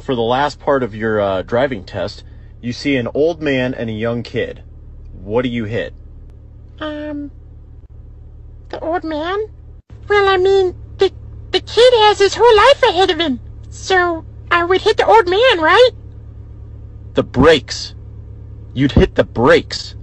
For the last part of your uh, driving test, you see an old man and a young kid. What do you hit? Um, the old man? Well, I mean, the, the kid has his whole life ahead of him. So, I would hit the old man, right? The brakes. You'd hit the brakes.